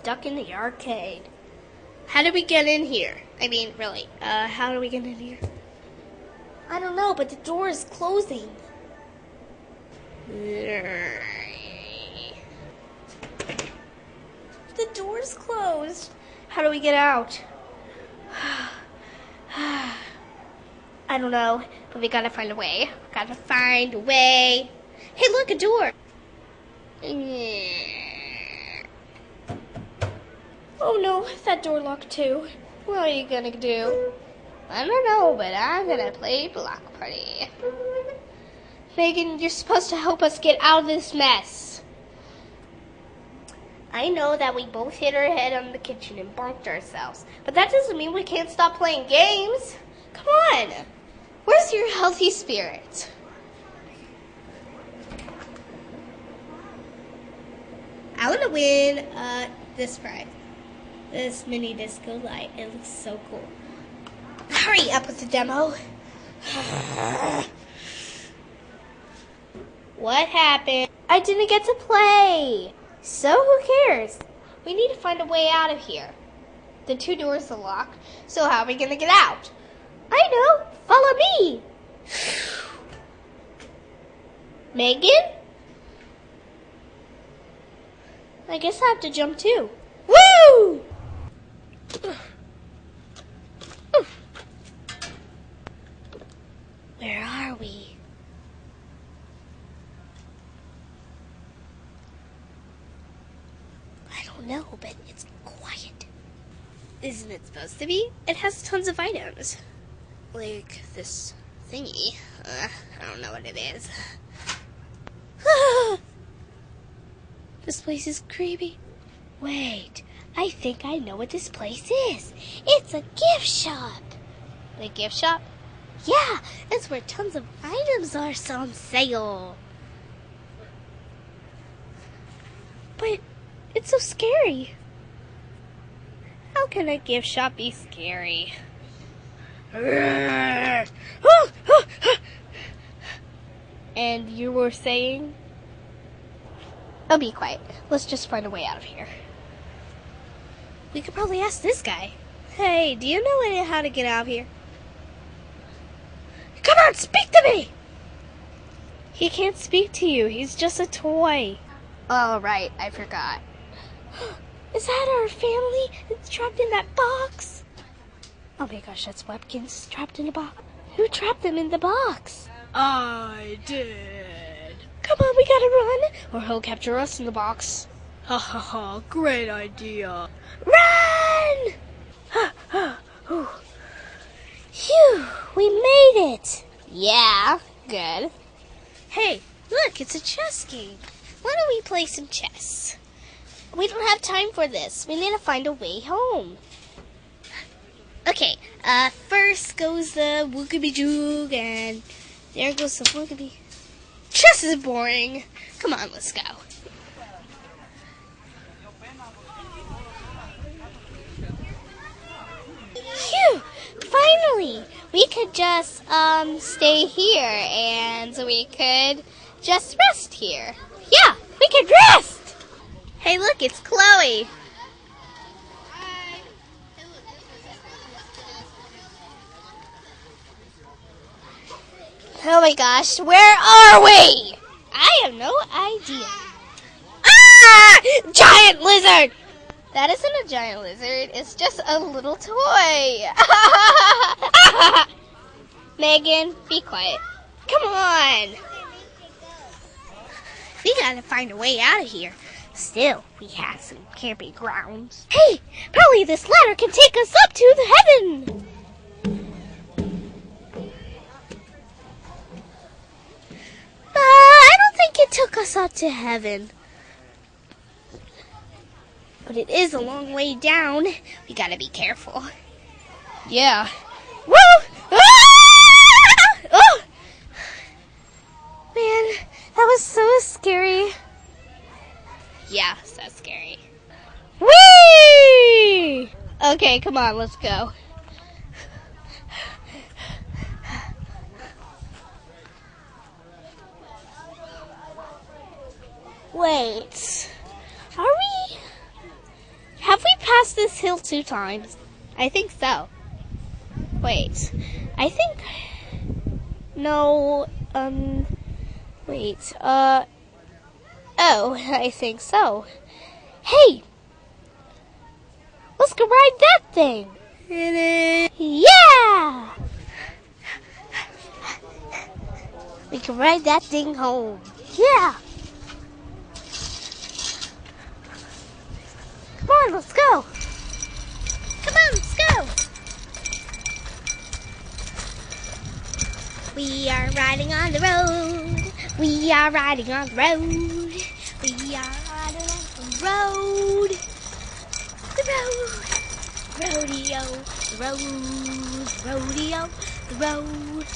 stuck in the arcade. How did we get in here? I mean, really, uh, how do we get in here? I don't know, but the door is closing. The door's closed. How do we get out? I don't know, but we gotta find a way. Gotta find a way. Hey, look, a door. Oh no, that door locked too. What are you gonna do? I don't know, but I'm gonna play block party. Meghan, you're supposed to help us get out of this mess. I know that we both hit our head on the kitchen and bonked ourselves, but that doesn't mean we can't stop playing games. Come on. Where's your healthy spirit? I want to win uh, this prize. This mini disco light. It looks so cool. Hurry up with the demo. what happened? I didn't get to play. So who cares? We need to find a way out of here. The two doors are locked, so how are we going to get out? I know. Follow me. Meghan? I guess I have to jump too. Woo! Where are we? I don't know, but it's quiet. Isn't it supposed to be? It has tons of items. Like this thingy. Uh, I don't know what it is. this place is creepy. Wait, I think I know what this place is. It's a gift shop. The gift shop? Yeah, it's where tons of items are on sale. But it's so scary. How can a gift shop be scary? And you were saying? Oh, be quiet. Let's just find a way out of here. We could probably ask this guy. Hey, do you know any how to get out of here? Come on, speak to me! He can't speak to you. He's just a toy. Oh, right. I forgot. Is that our family that's trapped in that box? Oh my gosh, that's Webkinz trapped in a box. Who trapped them in the box? I did. Come on, we gotta run, or he'll capture us in the box. Ha ha ha, great idea. Run! Phew, we made it. Yeah, good. Hey, look, it's a chess game. Why don't we play some chess? We don't have time for this. We need to find a way home. Okay, uh, first goes the Wookabee Joog, and there goes the Wookabee. Chess is boring. Come on, let's go. Phew! Finally! We could just, um, stay here, and we could just rest here. Yeah, we could rest! Hey, look, it's Chloe. Oh my gosh, where are we? I have no idea. Ah! Giant lizard! That isn't a giant lizard, it's just a little toy. Meghan, be quiet. Come on. We gotta find a way out of here. Still, we have some camping grounds. Hey, probably this ladder can take us up to the heaven. Uh, I don't think it took us up to heaven. But it is a long way down. We gotta be careful. Yeah. Woo! Ah! Oh! Man, that was so scary. Yeah, so scary. Whee! Okay, come on, let's go. Wait, are we crossed this hill two times? I think so. Wait, I think. No, um. Wait, uh. Oh, I think so. Hey! Let's go ride that thing! Yeah! We can ride that thing home. Yeah! Come on, let's go! Come on, let's go! We are riding on the road. We are riding on the road. We are riding on the road. The road. Rodeo. The road. Rodeo. The road.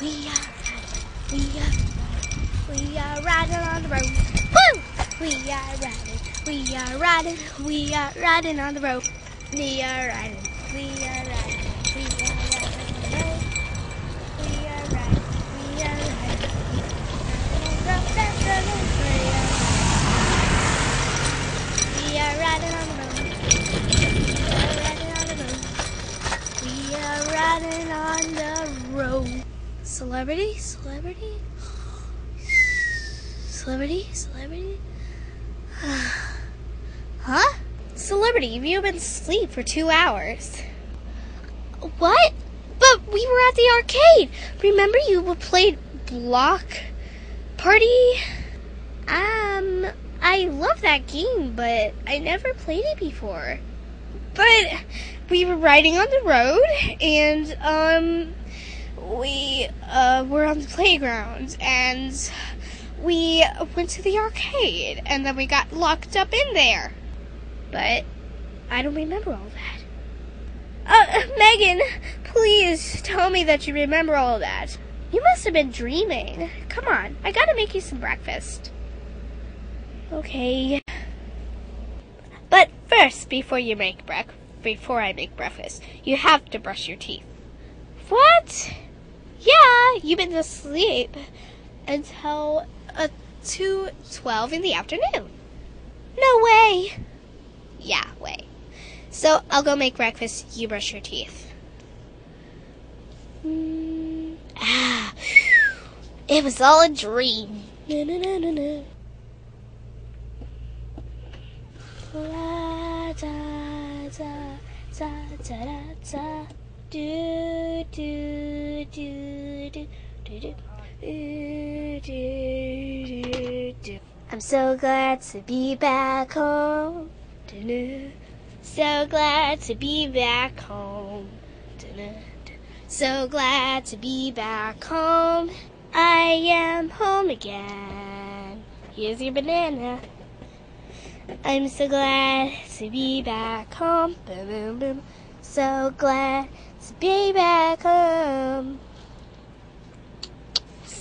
We are riding. We are riding. We are riding on the road. Woo! We are riding. We are riding. We are riding on the road. We are riding. We are riding. We are riding on the road. We are riding. We are riding. We are riding on the road. We are riding on the road. We are riding on the road. Celebrity? Celebrity? Celebrity? Celebrity? huh? Celebrity, you've been asleep for two hours. What? But we were at the arcade. Remember you played Block Party? Um, I love that game, but I never played it before. But we were riding on the road, and um, we uh, were on the playground, and we went to the arcade, and then we got locked up in there. But I don't remember all that. Uh, Meghan, please tell me that you remember all that. You must have been dreaming. Come on, I gotta make you some breakfast. Okay. But first, before you make break, before I make breakfast, you have to brush your teeth. What? Yeah, you've been asleep until uh, two twelve in the afternoon. No way. Yeah, way. So I'll go make breakfast. You brush your teeth. Mm, ah, it was all a dream. Na, na, na, na, na. La, da, da, da, da, da, da. Do, do, do, I'm so glad to be back home. So glad to be back home. So glad to be back home. I am home again. Here's your banana. I'm so glad to be back home. So glad to be back home.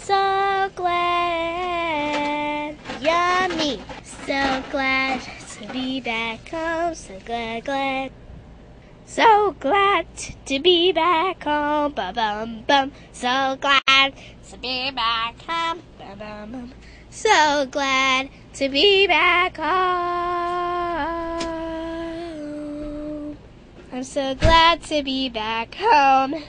So glad. Yummy. So glad to be back home. So glad, glad. So glad to be back home. Ba bum bum. So glad to be back home. Ba bum bum. So glad to be back home. I'm so glad to be back home.